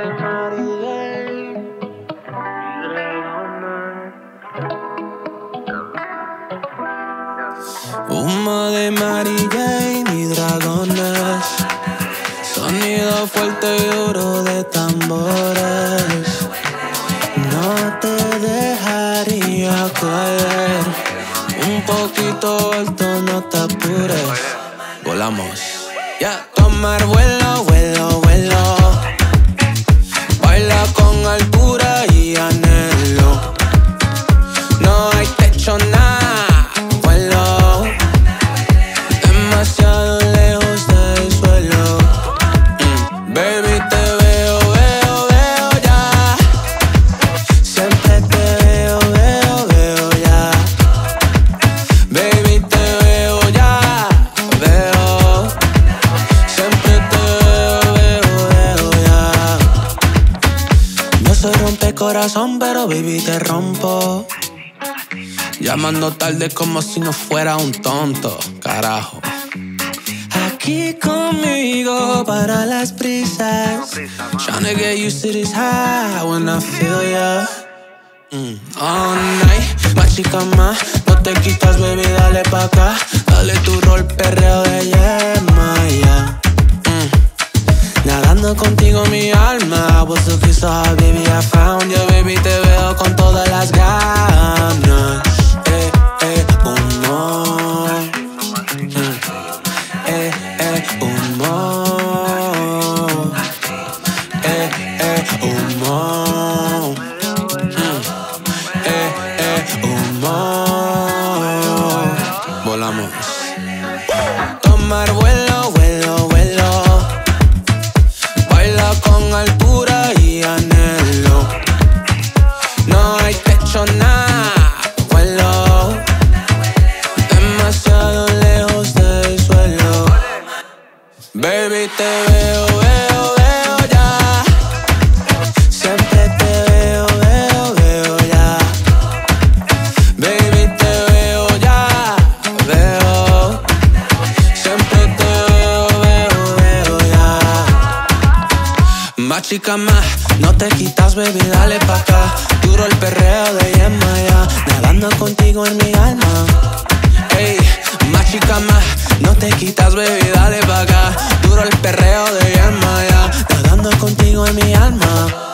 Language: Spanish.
del mar y del Humo de Mary y dragones, sonido fuerte y duro de tambores. No te dejaría caer, un poquito alto no te apures. Volamos, ya yeah. tomar vuelo. Baila soy rompe corazón, pero baby te rompo. Llamando tarde como si no fuera un tonto, carajo. Aquí conmigo para las prisas. Tryna get used to this high when I feel ya. Mm. All night, más chica más, no te quitas, baby, dale pa' acá. Dale tu rol, perreo de yema, ya. Contigo mi alma, vos tú quiso, baby, I found you, baby, te veo con todas las ganas. Eh, eh, humor. Eh, eh, humor. Eh, eh, humor. Eh, eh, humor. Volamos. Tomar vuelo, Baby, te veo, veo, veo ya. Siempre te veo, veo, veo ya. Baby, te veo ya, veo. Siempre te veo, veo, veo ya. Más chica más, no te quitas, baby, dale pa' acá. Duro el perreo de yema ya, nadando contigo en mi alma. No te quitas, baby, dale pa' acá. Duro el perreo de yema ya, nadando contigo en mi alma.